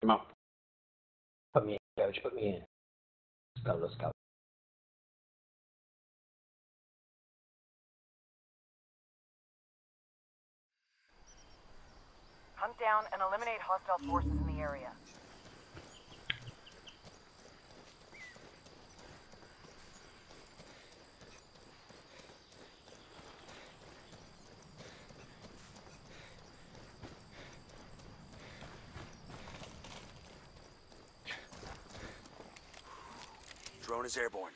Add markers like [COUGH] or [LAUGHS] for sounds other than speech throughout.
Come on. Put me in, coach. Put me in. Let's go. Let's go. Hunt down and eliminate hostile forces in the area. Drone is airborne.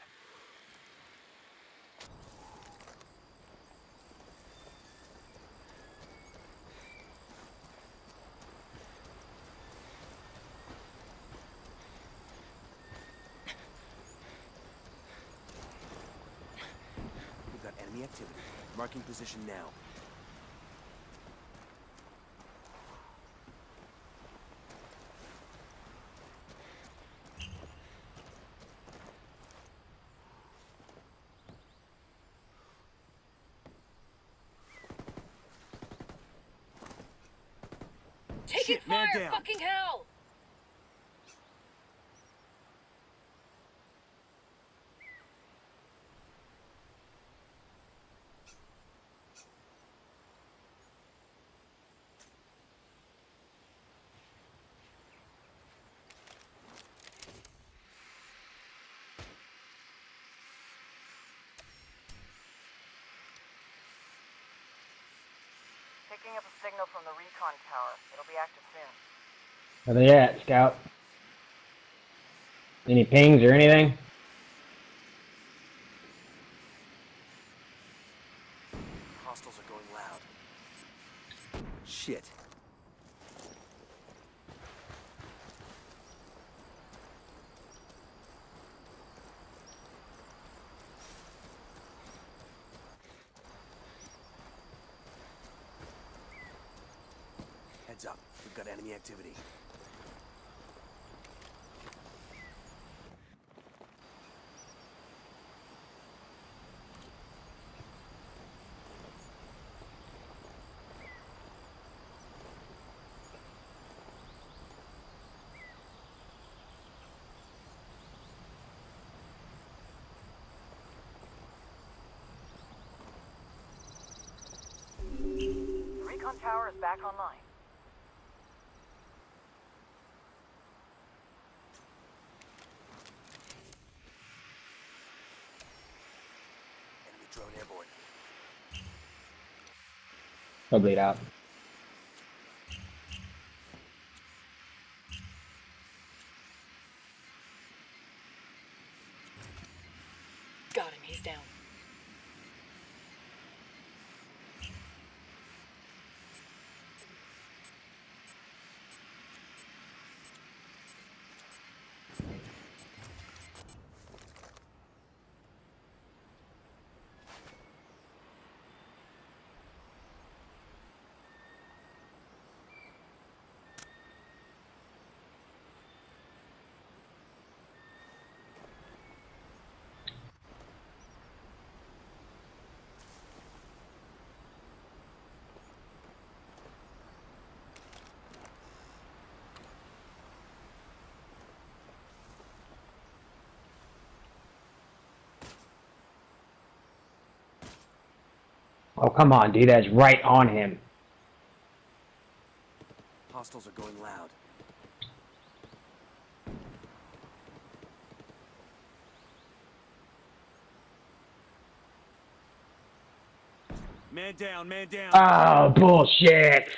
We've got enemy activity. Marking position now. Taking Shit, man fire! down. Fucking hell! Picking up a signal from the recon tower. It'll be active soon. Where they at, Scout? Any pings or anything? Hostiles are going loud. Shit. Heads up. We've got enemy activity. The recon tower is back online. Enemy drone airborne. They'll bleed out. Got him, he's down. Oh, come on, dude. That's right on him. Hostiles are going loud. Man down, man down. Oh, bullshit.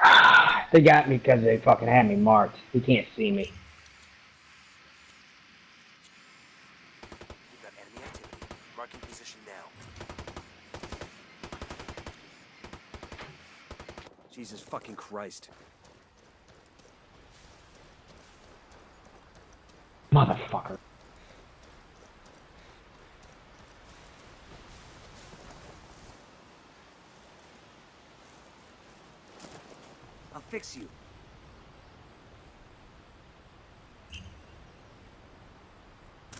Ah, they got me because they fucking had me marked. He can't see me. We've got enemy activity. Marking position now. Jesus fucking Christ. Motherfucker. I'll fix you.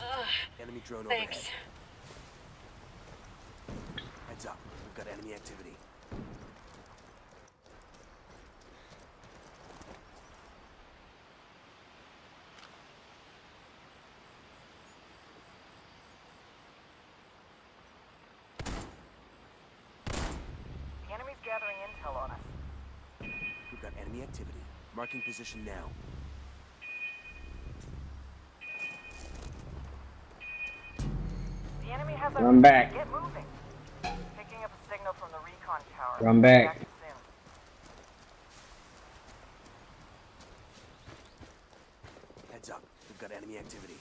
Ugh, Enemy drone thanks. overhead. Heads up. We've got enemy activity. Gathering intel on us. We've got enemy activity. Marking position now. The enemy has our Run back. Get moving. Picking up a signal from the recon tower. Run back. Heads up. We've got enemy activity.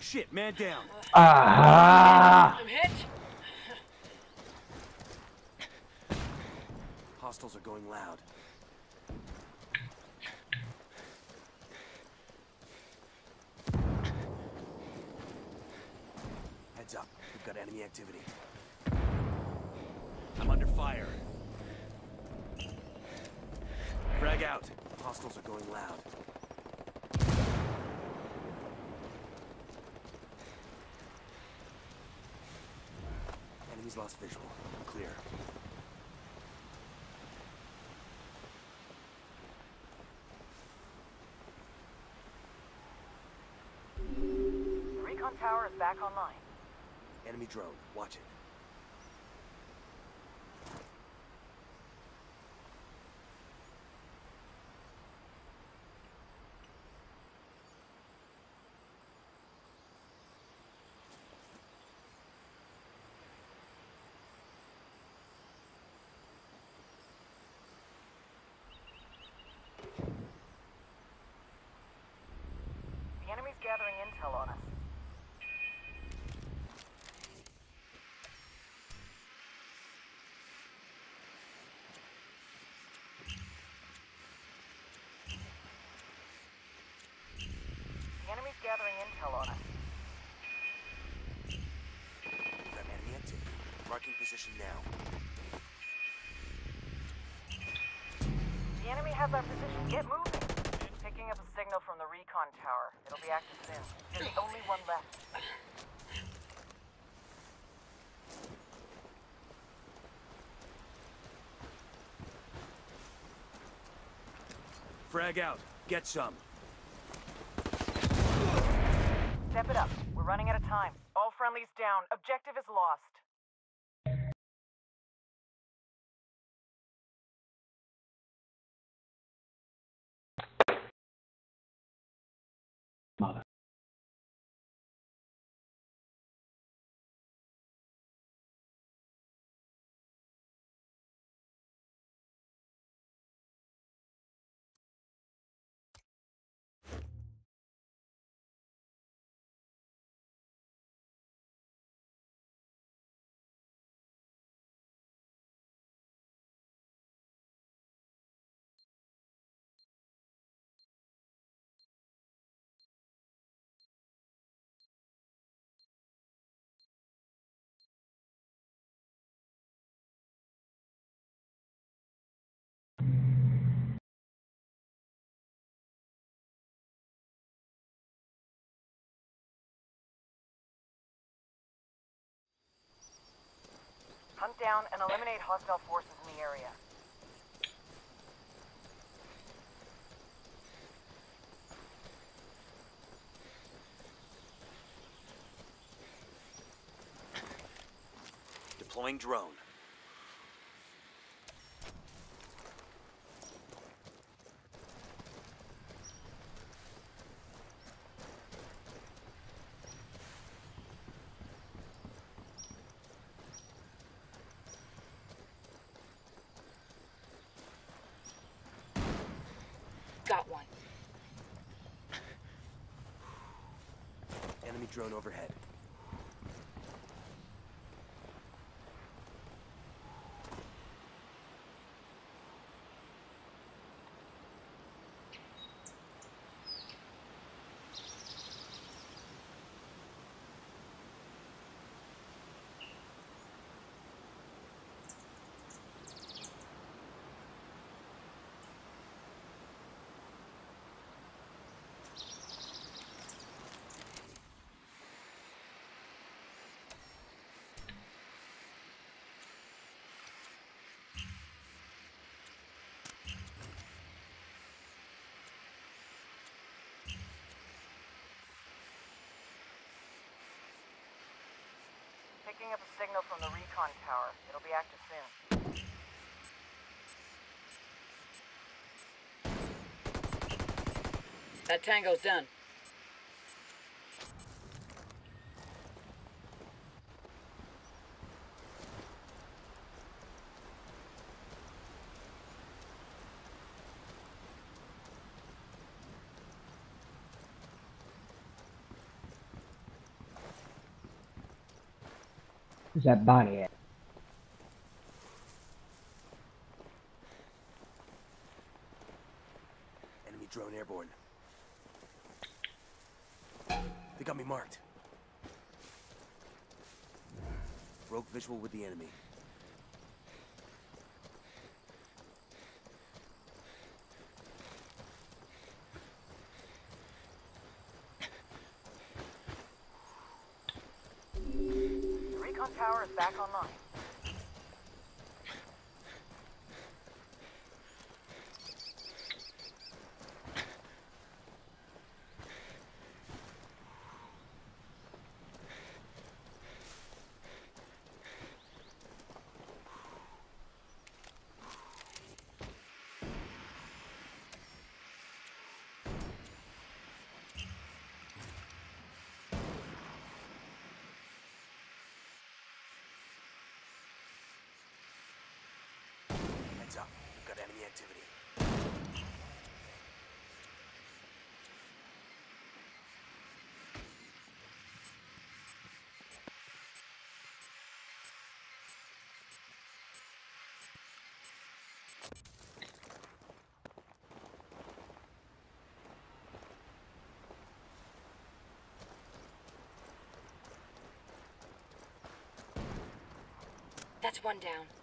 Shit, man down. Ah! I'm hit. Hostiles are going loud. Heads up. We've got enemy activity. I'm under fire. Frag out. Hostiles are going loud. Enemies lost visual. Clear. The recon tower is back online. Enemy drone. Watch it. The enemy's gathering intel on us. The enemy's gathering intel on us. Enemy. Marking position now. The enemy has our position. Get moving. Picking up a signal from the recon tower. It'll be active soon. You're the only one left. Frag out. Get some. Step it up. We're running out of time. All friendlies down. Objective is lost. Down and eliminate hostile forces in the area. Deploying drone. Got one. Enemy drone overhead. Picking up a signal from the recon tower. It'll be active soon. That tango's done. Where's that body at? Enemy drone airborne. They got me marked. Broke visual with the enemy. The recon tower is back online. Heads up. We've got enemy activity. That's one down.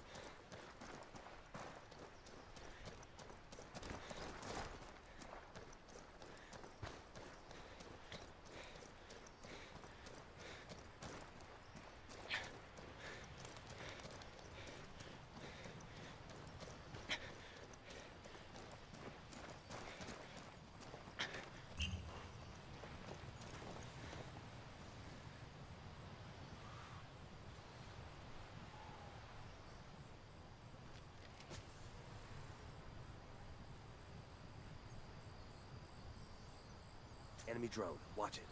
Enemy drone. Watch it.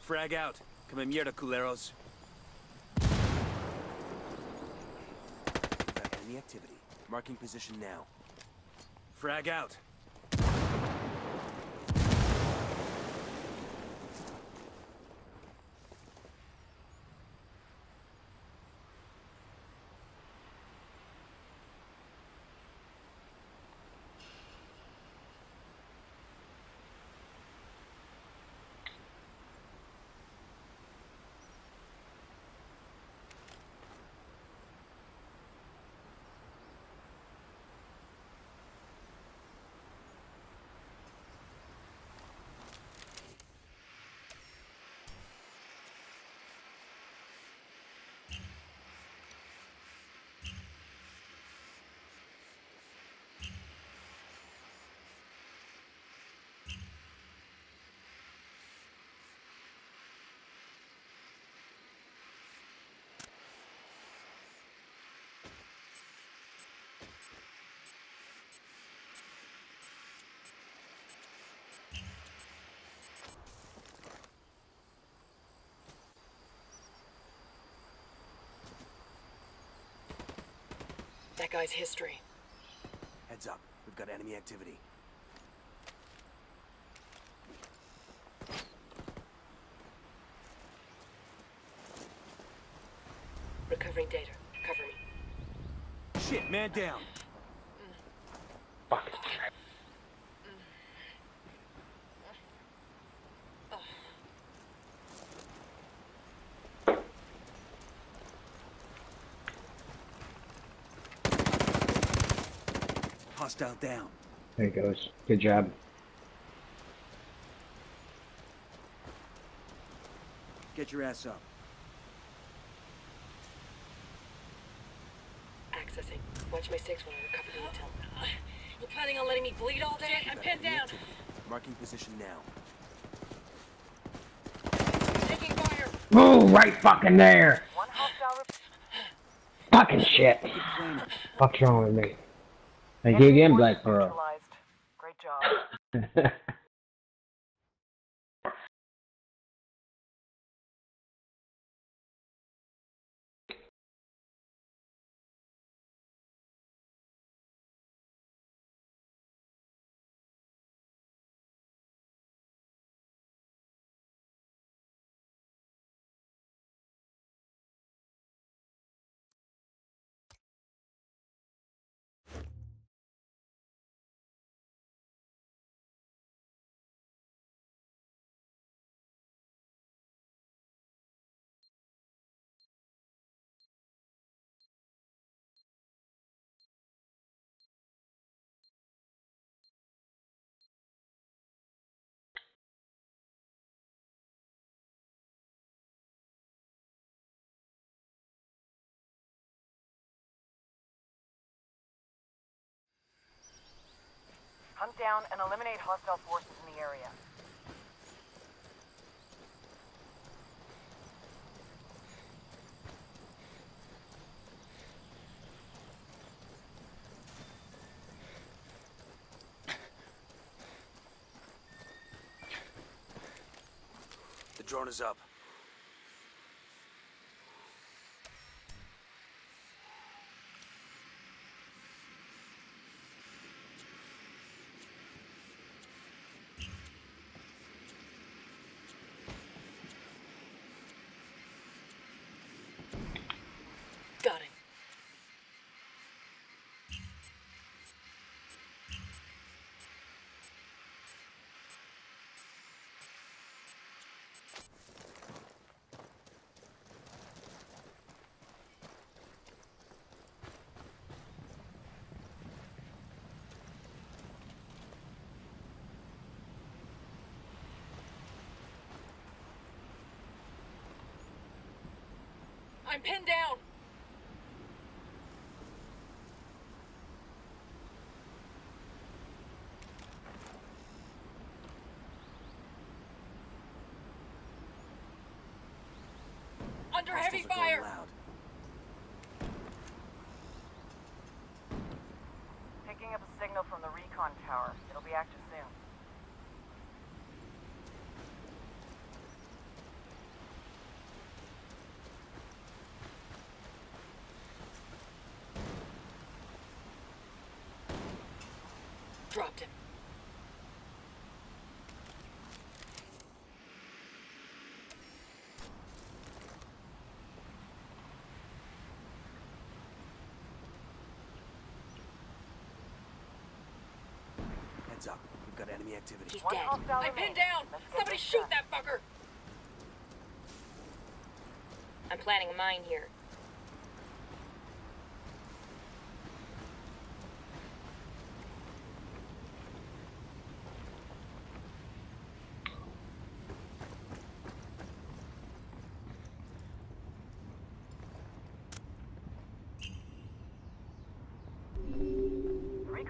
Frag out. Come mierda, culeros. Enemy activity. Marking position now. Frag out. That guy's history. Heads up. We've got enemy activity. Recovering data. Cover me. Shit, man down. Hostile down. There he goes. Good job. Get your ass up. Accessing. Watch my six while I recover the intel. [LAUGHS] You planning on letting me bleed all day? I'm pinned down. Marking position now. Taking fire. Ooh, right fucking there. One hostile Fucking shit. What's wrong with me? Thank you again, Black Pearl. Great job. [LAUGHS] Hunt down and eliminate hostile forces in the area. The drone is up. Got him. I'm pinned down. Under heavy Hostiles are going fire. loud. Picking up a signal from the recon tower. It'll be active soon. Dropped him. Heads up. We've got enemy activity. He's dead. I'm pinned down. Somebody shoot that fucker. I'm planting a mine here.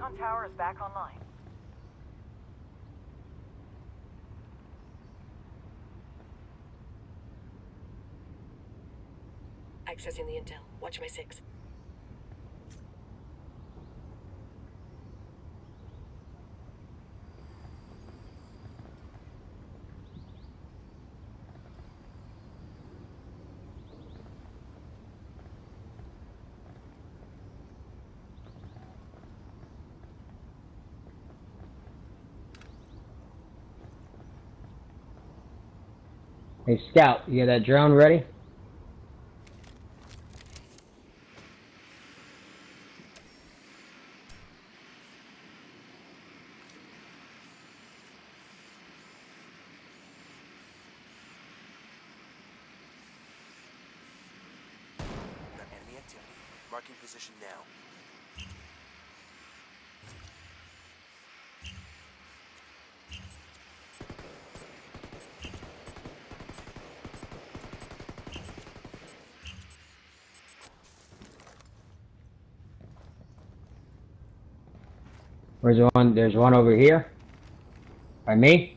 Recon tower is back online. Accessing the intel. Watch my six. Hey, Scout, you got that drone ready? Marking position now. Where's the one? There's one over here. By me?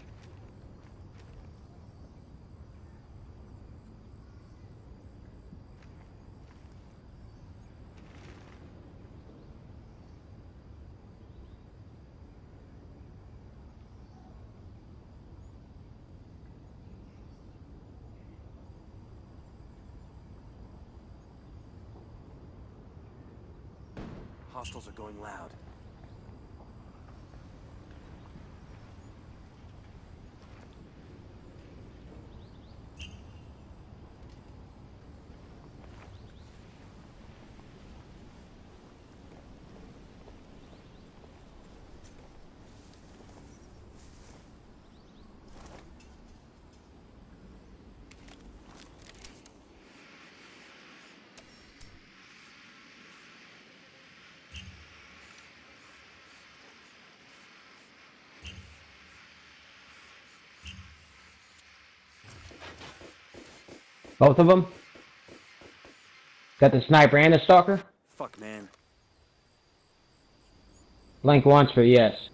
Hostiles are going loud. Both of them? Got the sniper and the stalker? Fuck, man. Blink once for yes.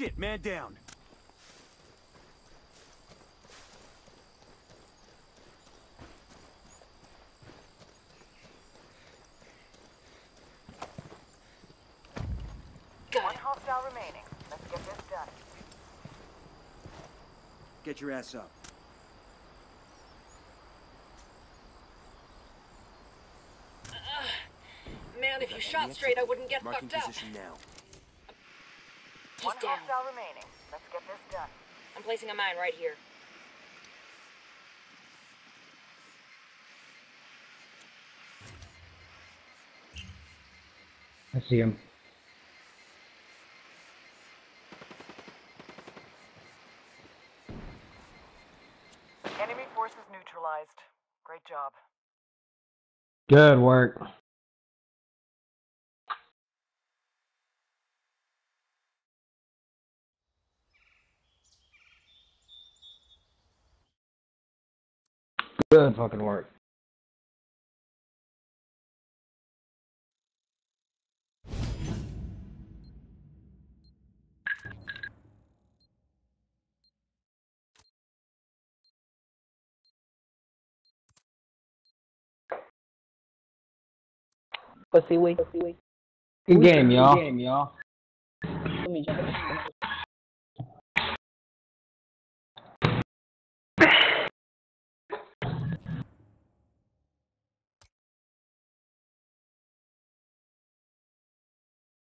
Shit, man down. One hostile remaining. Let's get this done. Get your ass up. Uh, man, if you shot straight, I wouldn't get Marking fucked up. position now. He's One down. hostile remaining. Let's get this done. I'm placing a mine right here. I see him. Enemy forces neutralized. Great job. Good work. Good fucking work. Pussy week. Good game, y'all. Let me jump.